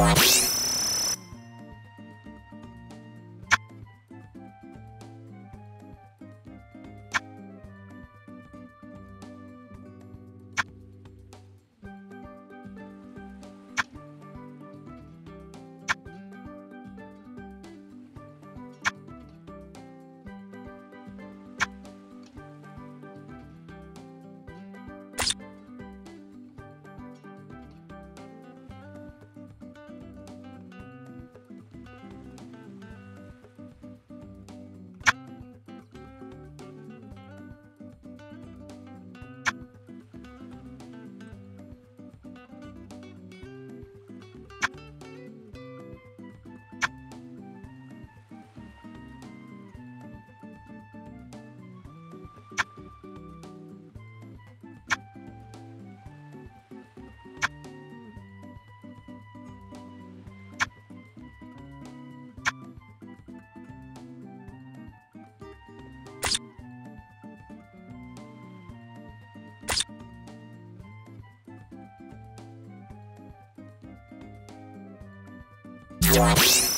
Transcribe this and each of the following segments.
Bye. Música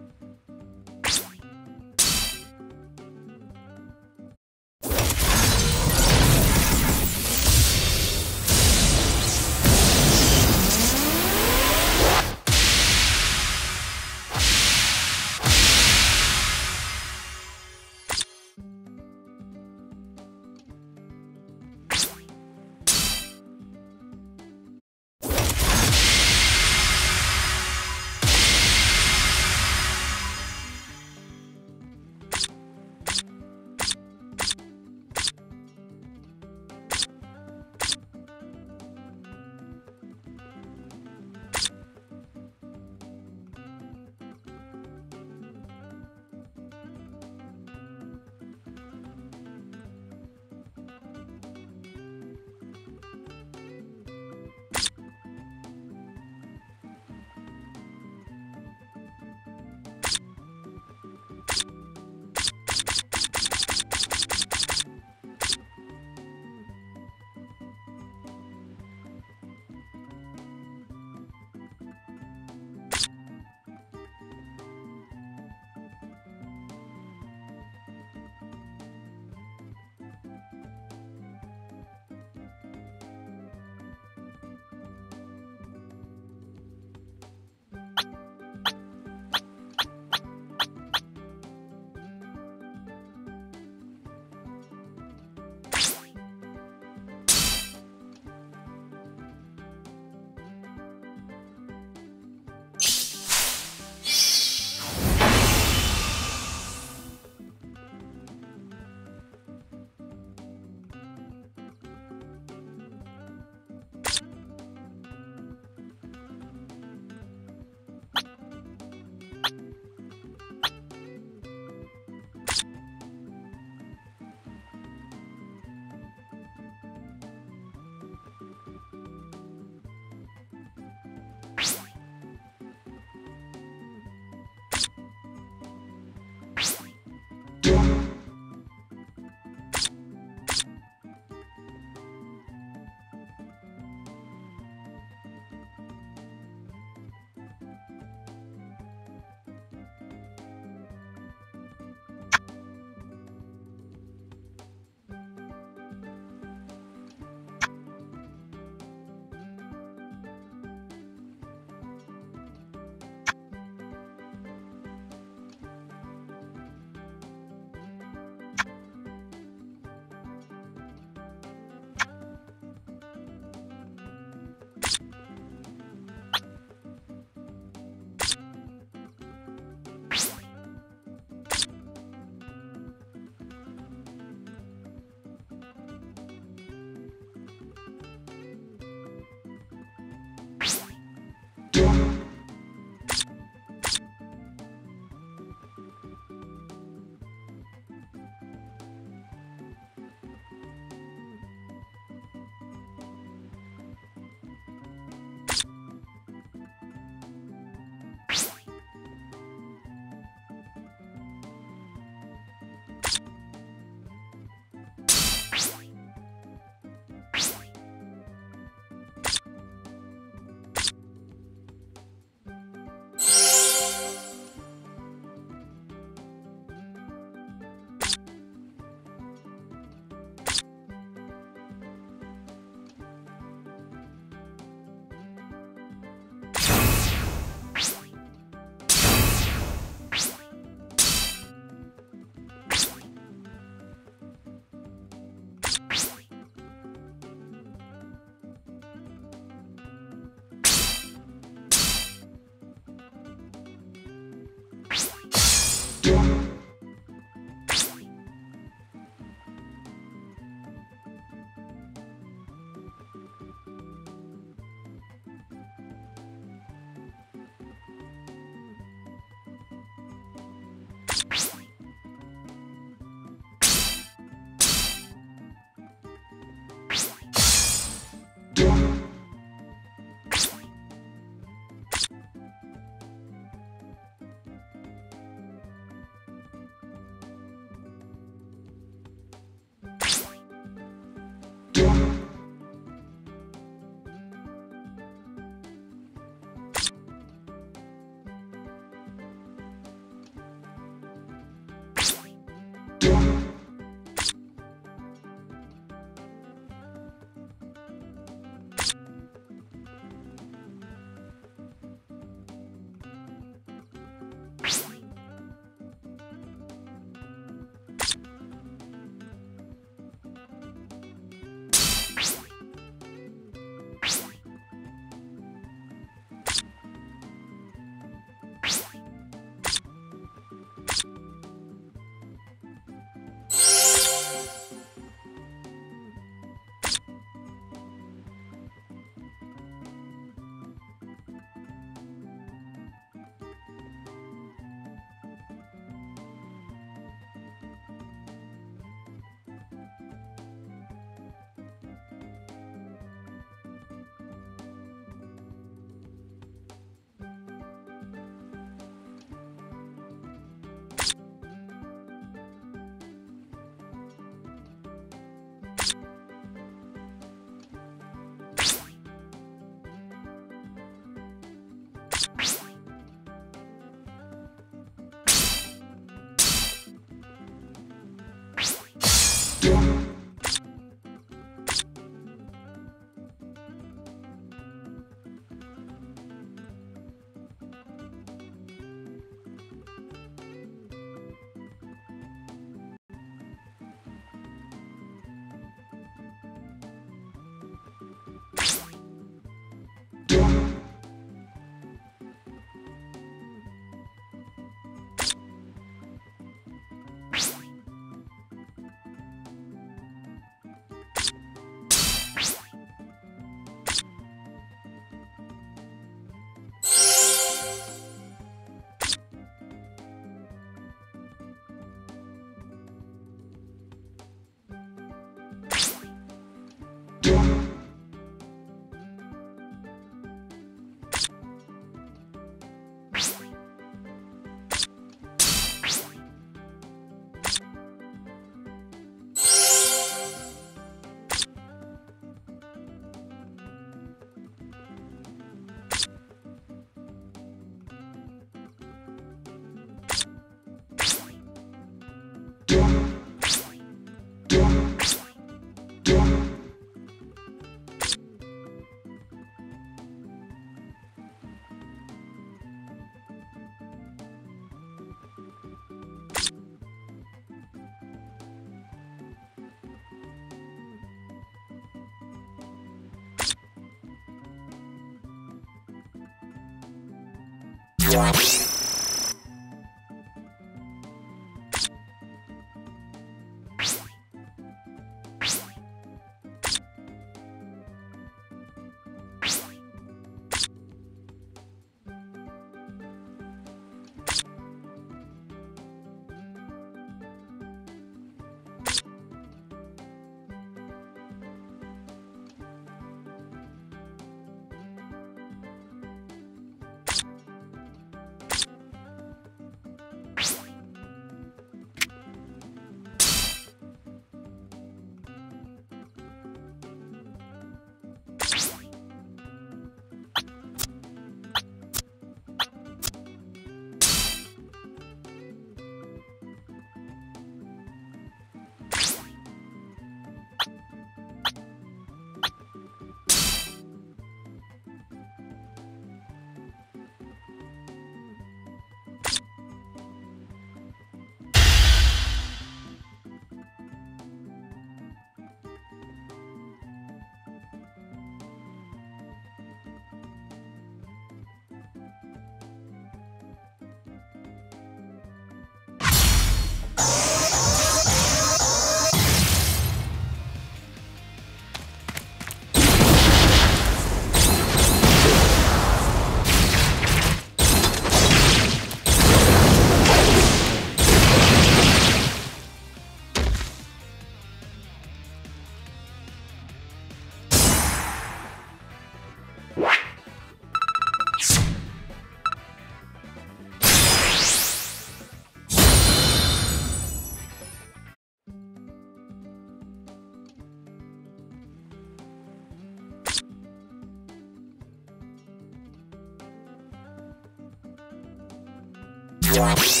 Wow.